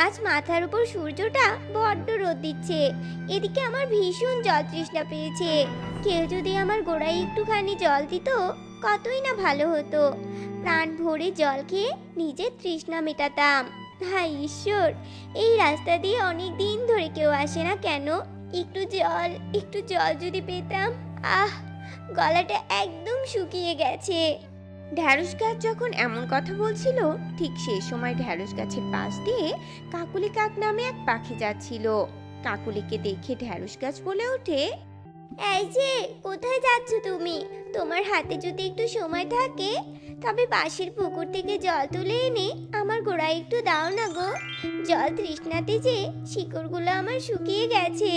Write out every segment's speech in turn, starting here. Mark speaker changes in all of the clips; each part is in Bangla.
Speaker 1: আজ মাথার উপর সূর্যটা বড্ড রোদ দিচ্ছে। এদিকে আমার ভীষণ জল তৃষ্ণা পেয়েছে। কেউ যদি আমার গোড়ায় একটুখানি জল দিত, কতই না ভালো হতো। প্রাণ ভরে জল খেয়ে নিজের তৃষ্ণা মেটাতাম। হায় ঈশ্বর, এই রাস্তা দিয়ে অনেক দিন ধরে কেউ আসে না কেন? একটু জল একটু জল যদি পেতাম, আহ, গলাটা একদম শুকিয়ে গেছে।
Speaker 2: ঢ্যাঁড়স গাছ যখন এমন কথা বলছিল, ঠিক সেই সময় ঢ্যাঁড়স গাছের পাশ দিয়ে কাকুলি কাক নামে এক পাখি যাচ্ছিল। কাকুলিকে দেখে ঢ্যাঁড়স গাছ বলে ওঠে,
Speaker 1: এই যে, কোথায় যাচ্ছ তুমি? তোমার হাতে যদি একটু সময় থাকে, তবে পাশের পুকুর থেকে জল তুলে এনে আমার গোড়ায় একটু দাও না গো। জল তৃষ্ণাতে যে শিকড়গুলো আমার শুকিয়ে গেছে।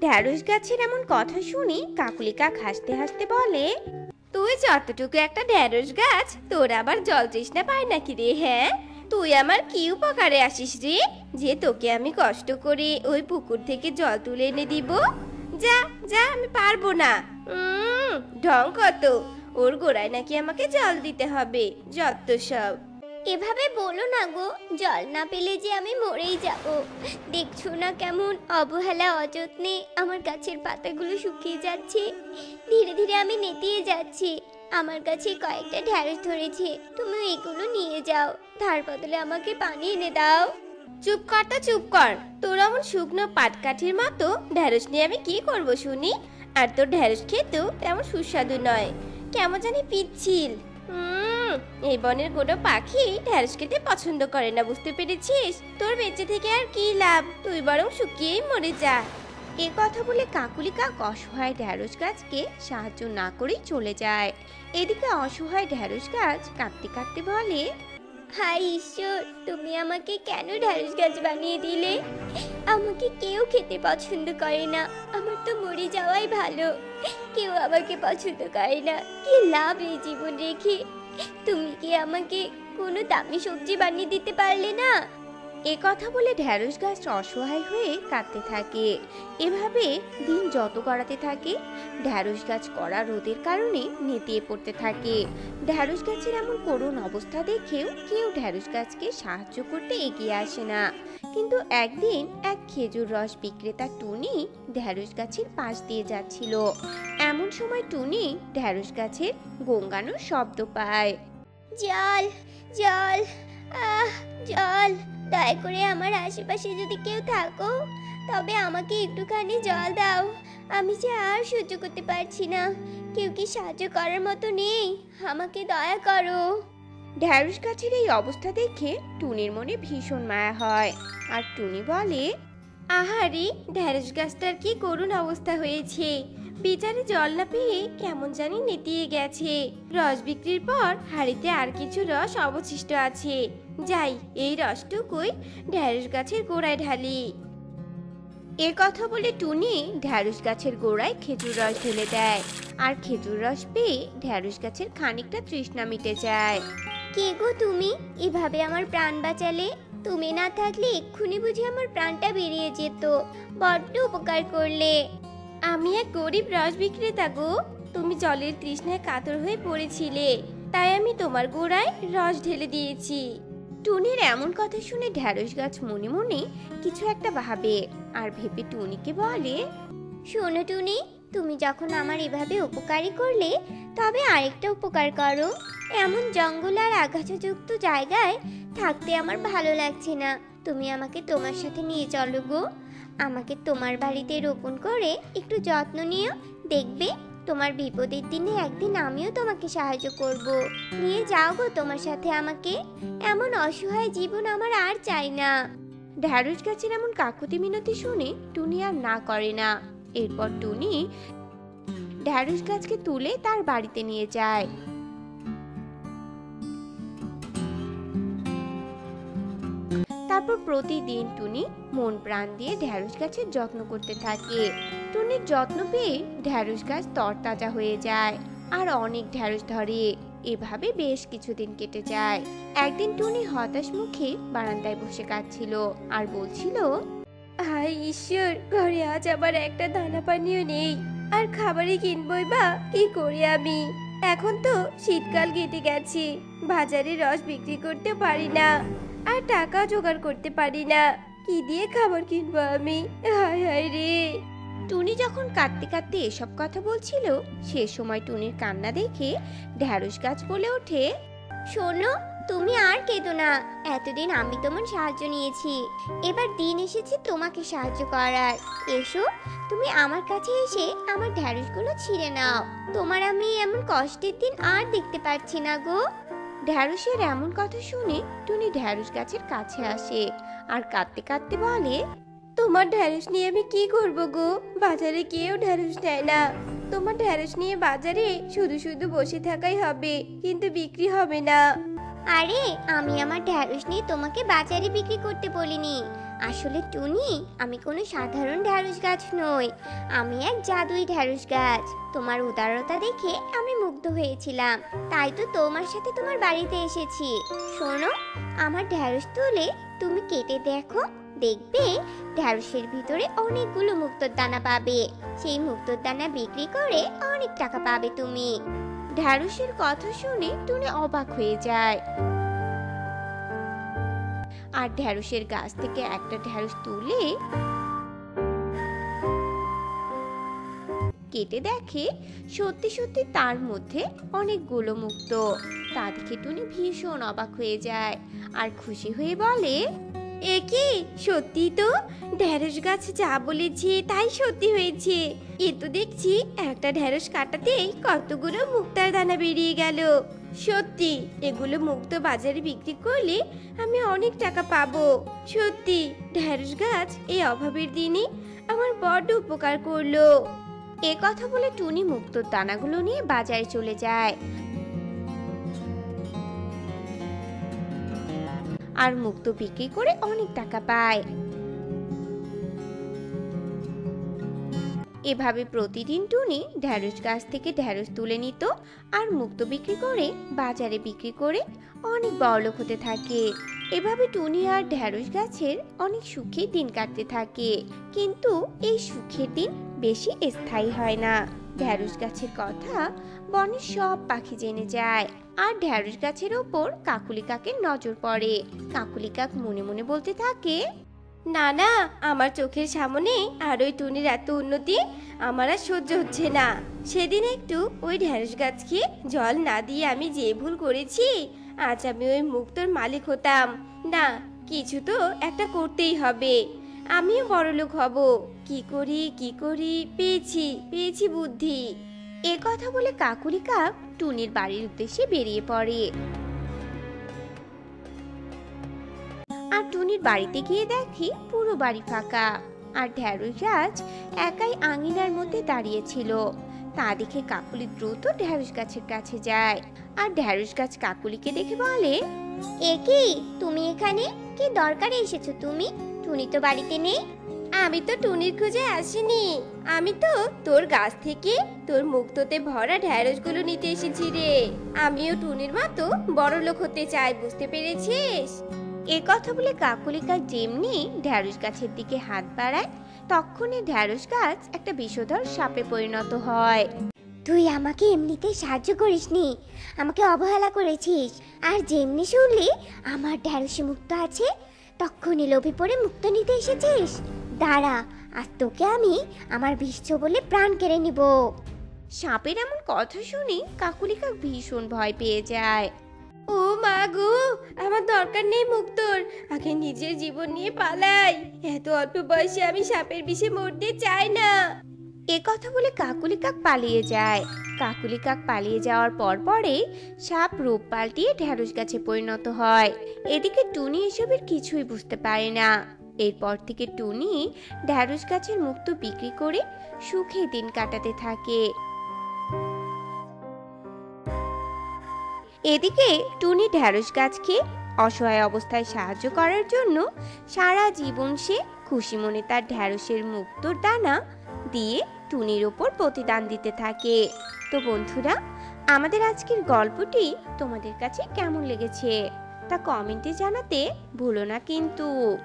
Speaker 2: ঢ্যাঁড়স গাছের এমন কথা শুনি কাকুলি কাক হাসতে হাসতে বলে,
Speaker 3: তুই যতটুকু একটা ঢ্যাঁড়স গাছ, তোর আবার জল তৃষ্ণা পায় নাকি রে হ্যাঁ? তুই আমার কি উপকারে আসিস রে, যে তোকে আমি কষ্ট করে ওই পুকুর থেকে জল তুলে এনে দিব? যা যা, আমি পারব না। ঢং কত? ওর গোড়ায় নাকি আমাকে জল দিতে হবে, যত সব।
Speaker 1: এভাবে বলো না গো, জল না পেলে যে আমি মরেই যাব। দেখছ না কেমন অবহেলা অযত্নে আমার গাছের পাতাগুলো শুকিয়ে যাচ্ছে? ধীরে ধীরে আমি নেতিয়ে যাচ্ছি। আমার কাছে কয়েকটা ঢ্যাঁড়স ধরেছে, তুমি এগুলো নিয়ে যাও। তার বদলে আমাকে পানি এনে দাও।
Speaker 3: চুপ কর তো, চুপ কর। তোর এমন শুকনো পাটকাঠির মতো ঢ্যাঁড়স নিয়ে আমি কি করব শুনি? আর তোর ঢ্যাঁড়স খেতেও তেমন সুস্বাদু নয়। কেমন জানি পিচ্ছিল। এই বনের কোনো পাখি ঢ্যাঁড়স খেতে পছন্দ করে না, বুঝতে পেরেছিস? তোর বেঁচে থেকে আর কি লাভ? তুই বরং শুকিয়েই মরে যা।
Speaker 2: এ কথা বলে কাকুলি কাক অসহায় ঢ্যাঁড়স গাছকে সাহায্য না করেই চলে যায়। এদিকে অসহায় ঢ্যাঁড়স গাছ কাঁদতে কাঁদতে বলে
Speaker 1: হাই ঈশ্বর, তুমি আমাকে কেন ঢ্যাঁড়স গাছ বানিয়ে দিলে? আমাকে কেউ খেতে পছন্দ করে না। আমার তো মরে যাওয়াই ভালো। কেউ আমাকে পছন্দ করে না। কি লাভ এই জীবন রেখে? তুমি কি আমাকে কোনো দামি সবজি বানিয়ে দিতে পারলে না?
Speaker 2: এ কথা বলে ঢ্যাঁড়স গাছ অসহায় হয়ে কাঁদতে থাকে। এভাবে দিন যত গড়াতে থাকে, ঢ্যাঁড়স গাছ কড়া রোদের কারণে নেতিয়ে পড়তে থাকে। ঢ্যাঁড়স গাছের এমন করুণ অবস্থা দেখেও কেউ ঢ্যাঁড়স গাছকে সাহায্য করতে এগিয়ে আসে না। কিন্তু একদিন এক খেজুর রস বিক্রেতা টুনি ঢ্যাঁড়স গাছের পাশ দিয়ে যাচ্ছিল। এমন সময় টুনি ঢ্যাঁড়স গাছের গঙ্গানোর শব্দ পায়।
Speaker 1: জল জল আহ জল দয়া করে আমার আশেপাশে যদি কেউ থাকো তবে আমাকে একটুখানি জল দাও। আমি যে আর সহ্য করতে পারছি না। কেউ কি সাহায্য করার মতো নেই? আমাকে দয়া করো।
Speaker 2: ঢ্যাঁড়স গাছের এই অবস্থা দেখে টুনির মনে ভীষণ মায়া হয়। আর টুনি বলে
Speaker 3: আহারে ঢ্যাঁড়স গাছটার কি করুণ অবস্থা হয়েছে। বিচারে জল না পেয়ে কেমন জানি নেতিয়ে গেছে। রস বিক্রির পর হাড়িতে আর কিছু রস অবশিষ্ট আছে। যাই, এই রসটুকুই ঢ্যাঁড়স গাছের গোড়ায় ঢালি।
Speaker 2: এ কথা বলে টুনি ঢ্যাঁড়স গাছের গোড়ায় খেজুর রস ঢেলে দেয়। আর খেজুর রস পেয়ে ঢ্যাঁড়স গাছের খানিকটা তৃষ্ণা মিটে যায়।
Speaker 1: কে গো তুমি? এভাবে আমার প্রাণ বাঁচালে? তুমি না থাকলে এক্ষুনি বুঝি আমার প্রাণটা বেরিয়ে যেত। বড্ড উপকার করলে।
Speaker 3: আমি এক গরিব রস বিক্রেতা গো। তুমি জলের তৃষ্ণায় কাতর হয়ে পড়েছিলে, তাই আমি তোমার গোড়ায় রস ঢেলে দিয়েছি।
Speaker 2: টুনির এমন কথা শুনে ঢ্যাঁড়স গাছ মনে মনে কিছু একটা ভাবে, আর ভেবে টুনিকে বলে,
Speaker 1: শোনো টুনি, তুমি যখন আমার এভাবে উপকারী করলে, তবে আরেকটা উপকার করো। এমন জঙ্গল আর আগাছাযুক্ত জায়গায় থাকতে আমার ভালো লাগছে না। তুমি আমাকে তোমার সাথে নিয়ে চলো গো। আমাকে তোমার বাড়িতে রোপণ করে একটু যত্ন নিও। দেখবে তোমার বিপদের দিনে একদিন আমিও তোমাকে সাহায্য করব। নিয়ে যাও গো তোমার সাথে আমাকে। এমন অসহায় জীবন আমার আর চাই না।
Speaker 2: ঢ্যাঁড়স গাছের এমন কাকুতি মিনতি শুনে টুনি আর না করে না। এরপর টুনি ঢ্যাঁড়স গাছকে তুলে তার বাড়িতে নিয়ে যায়। প্রতিদিন টুনি মন প্রাণ দিয়ে ঢ্যাঁড়স গাছের যত্ন করতে থাকে। টুনির যত্ন পেয়ে ঢ্যাঁড়স গাছ তরতাজা হয়ে যায় আর অনেক ঢ্যাঁড়স ধরে। এভাবে বেশ কিছুদিন কেটে যায়। একদিন টুনি হতাশ মুখে বারান্দায় বসে কাঁদছিল আর বলছিল,
Speaker 3: হায় ঈশ্বর, ঘরে আজ আবার একটা দানা পানিও নেই। আর খাবারই কিনবই বা কি করি আমি? এখন তো শীতকাল কেটে গেছে। বাজারে রস বিক্রি করতে পারি না। আর টাকা জোগাড় করতে পারি না। কি দিয়ে খাবার কিনবো আমি? হায় হায় রে।
Speaker 2: টুনি যখন কাঁদতে কাঁদতে এসব কথা বলছিল, সে সময় টুনির কান্না দেখে ঢ্যাঁড়স গাছ বলে ওঠে,
Speaker 1: শোনো, তুমি আর কেঁদো না। এতদিন আমি তোমার সাহায্য নিয়েছি। এবার দিন এসেছে তোমাকে সাহায্য করার। এসো, তুমি আমার কাছে এসে আমার ঢ্যাঁড়সগুলো ছিঁড়ে নাও। তোমার আমি এমন কষ্টের দিন আর দেখতে পাচ্ছি না গো।
Speaker 2: ঢ্যাঁড়সের এমন কথা শুনে টুনি ঢ্যাঁড়স গাছের কাছে আসে আর কাঁদতে কাঁদতে বলে,
Speaker 3: তোমার ঢ্যাঁড়স নিয়ে আমি কি করব গো? বাজারে কেউ ঢ্যাঁড়স নেয় না। তোমার ঢ্যাঁড়স নিয়ে বাজারে শুধু শুধু বসে থাকাই হবে, কিন্তু বিক্রি হবে না।
Speaker 1: আরে, আমি আমার ঢ্যাঁড়স নিয়ে তোমাকে বাজারে বিক্রি করতে বলিনি। আসলে টুনি, আমি কোনো সাধারণ ঢ্যাঁড়স গাছ নই। আমি এক জাদুই ঢ্যাঁড়স গাছ। তোমার উদারতা দেখে আমি মুগ্ধ হয়েছিলাম। তাই তো তোমার সাথে তোমার বাড়িতে এসেছি। শোনো, আমার ঢ্যাঁড়স তুলে তুমি কেটে দেখো। দেখবে ঢ্যাঁড়সের ভিতরে অনেকগুলো মুক্তোর দানা পাবে। সেই মুক্তোর দানা বিক্রি করে অনেক টাকা পাবে তুমি।
Speaker 2: ঢ্যাঁড়সের কথা শুনে টুনি অবাক হয়ে যায়। আর ঢ্যাঁড়সের গাছ থেকে একটা ঢ্যাঁড়স তুলে কেটে দেখে সত্যি সত্যি তার মধ্যে অনেকগুলো মুক্ত। তা দেখে টুনি ভীষণ অবাক হয়ে যায় আর খুশি হয়ে বলে,
Speaker 3: এ কি? সত্যি তো? ঢ্যাঁড়স গাছ যা বলেছে তাই সত্যি হয়েছে। এ তো দেখছি একটা ঢ্যাঁড়স কাটাতেই কতগুলো মুক্তার দানা বেরিয়ে গেল। সত্যি, এগুলো মুক্ত বাজারে বিক্রি করলে আমি অনেক টাকা পাবো। সত্যি ঢ্যাঁড়স গাছ এই অভাবের দিনে আমার বড্ড উপকার করল।
Speaker 2: এ কথা বলে টুনি মুক্তোর দানাগুলো নিয়ে বাজারে চলে যায়। আর মুক্তো বিক্রি করে অনেক টাকা পায়। এভাবে প্রতিদিন টুনি ঢ্যাঁড়স গাছ থেকে ঢ্যাঁড়স তুলে নিত আর মুক্ত বিক্রি করে বাজারে বিক্রি করে অনেক বড়লোক হতে থাকে। এভাবে টুনি আর ঢ্যাঁড়স গাছের অনেক সুখে দিন কাটতে থাকে। কিন্তু এই সুখের দিন বেশি স্থায়ী হয় না। ঢ্যাঁড়স গাছের কথা বনের সব পাখি জেনে যায় আর ঢ্যাঁড়স গাছের ওপর কাকুলি কাকের নজর পড়ে। কাকুলি কাক মনে মনে বলতে থাকে
Speaker 3: না না, আমার চোখের সামনে আর ওই টুনির এত উন্নতি আমার আর সহ্য হচ্ছে না। সেদিন একটু ওই ঢ্যাঁড়স গাছকে জল না দিয়ে আমি যে ভুল করেছি, আজ আমি ওই মুক্তর মালিক হতাম। না, কিছু তো একটা করতেই হবে। আমিও বড়লোক হব। কি করি কি করি, পেয়েছি পেয়েছি বুদ্ধি।
Speaker 2: এ কথা বলে কাকুলি কাক টুনির বাড়ির উদ্দেশ্যে বেরিয়ে পড়ে। টুনির বাড়িতে গিয়ে দেখি পুরো বাড়ি ফাঁকা। আর ঢ্যাঁড়স গাছ একাই আঙিনার মধ্যে দাঁড়িয়েছিল তা দেখে কাকুলি দ্রুত ঢ্যাঁড়স গাছের কাছে যায়। আর ঢ্যাঁড়স গাছ কাকুলিকে দেখে বলে
Speaker 1: এ কি তুমি এখানে? কি দরকারে এসেছ তুমি? টুনি তো বাড়িতে নেই।
Speaker 3: আমি তো টুনির খুঁজে আসিনি। আমি তো তোর গাছ থেকে তোর মুক্ততে ভরা ঢ্যাঁড়সগুলো নিতে এসেছি রে। আমিও টুনির মতো বড় লোক হতে চাই বুঝতে পেরেছিস?
Speaker 2: এ কথা বলে কাকুলি কাক যেমনি ঢ্যাঁড়স গাছের দিকে হাত বাড়ায় তখনই ঢ্যাঁড়স গাছ একটা বিষধর সাপে পরিণত হয়।
Speaker 1: তুই আমাকে এমনিতে সাহায্য করিসনি আমাকে অবহেলা করেছিস। আর যেমনি শুনলি আমার ঢ্যাঁড়সে মুক্ত আছে তখনই লোভে পড়ে মুক্ত নিতে এসেছিস। দাঁড়া আর তোকে আমি আমার বিশ্ব বলে প্রাণ কেড়ে নিব।
Speaker 2: সাপের এমন কথা শুনে কাকুলি কাক ভীষণ ভয় পেয়ে যায়।
Speaker 3: ও মা গো, আমার দরকার নেই মুক্তর আগে নিজের জীবন নিয়ে পালাই। এত অল্প বয়সে আমি সাপের বিষে মরতে চাই না।
Speaker 2: এ কথা বলে কাকুলি কাক পালিয়ে যায়। কাকুলি কাক পালিয়ে যাওয়ার পর পরে সাপ রূপ পাল্টিয়ে ঢ্যাঁড়স গাছে পরিণত হয়। এদিকে টুনি এসবের কিছুই বুঝতে পারে না। এরপর থেকে টুনি ঢ্যাঁড়স গাছের মুক্ত বিক্রি করে সুখে দিন কাটাতে থাকে। এদিকে টুনি ঢ্যাঁড়স গাছকে অসহায় অবস্থায় সাহায্য করার জন্য সারা জীবন সে খুশি মনে তার ঢ্যাঁড়সের মুক্তোর দানা দিয়ে টুনির ওপর প্রতিদান দিতে থাকে। তো বন্ধুরা, আমাদের আজকের গল্পটি তোমাদের কাছে কেমন লেগেছে তা কমেন্টে জানাতে ভুলো না কিন্তু।